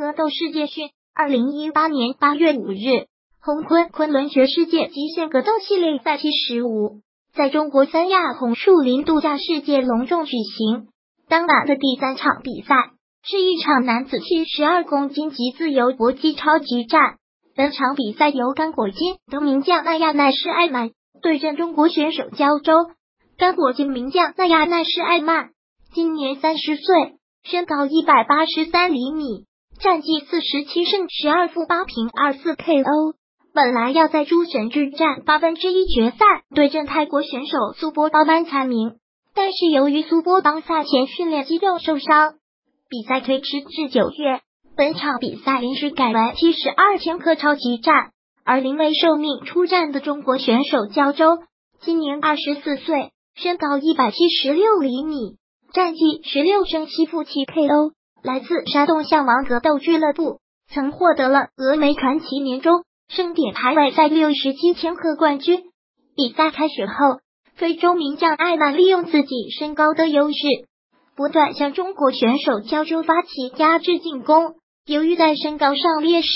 格斗世界训，二零一八年八月五日，红坤昆仑决世界极限格斗系列赛期十五在中国三亚红树林度假世界隆重举行。当晚的第三场比赛是一场男子七十二公斤级自由搏击超级战。本场比赛由刚果金的名将奈亚奈斯艾曼对阵中国选手胶州。刚果金名将奈亚奈斯艾曼今年三十岁。身高一百八十三厘米，战绩四十七胜十二负八平二四 KO。本来要在诸神之战八分之一决赛对阵泰国选手苏波邦班才明，但是由于苏波邦赛前训练肌肉受伤，比赛推迟至九月。本场比赛临时改为七十二千克超级战，而临危受命出战的中国选手胶州，今年二十四岁，身高一百七十六厘米。战绩十六胜七负七 KO，来自山东象王格斗俱乐部，曾获得了峨眉传奇年终盛典排位赛六十七千克冠军。比赛开始后，非洲名将艾曼利用自己身高的优势，不断向中国选手胶州发起压制进攻。由于在身高上劣势，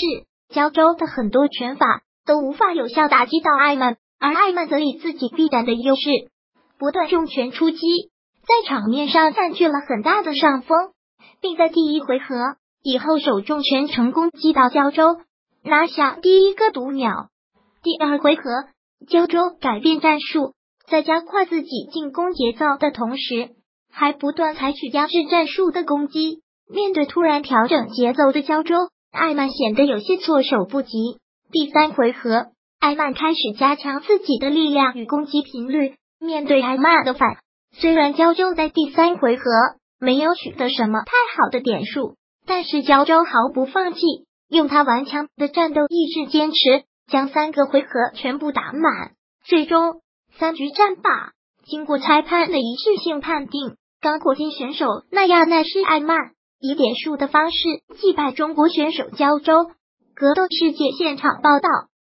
胶州的很多拳法都无法有效打击到艾曼，而艾曼则以自己臂展的优势，不断重拳出击。在场面上占据了很大的上风，并在第一回合以后手重拳成功击倒胶州，拿下第一个独秒。第二回合，胶州改变战术，在加快自己进攻节奏的同时，还不断采取压制战术的攻击。面对突然调整节奏的胶州，艾曼显得有些措手不及。第三回合，艾曼开始加强自己的力量与攻击频率。面对艾曼的反。虽然胶州在第三回合没有取得什么太好的点数，但是胶州毫不放弃，用他顽强的战斗意志坚持，将三个回合全部打满，最终三局战罢。经过裁判的一致性判定，刚果金选手奈亚奈施艾曼以点数的方式击败中国选手胶州。格斗世界现场报道。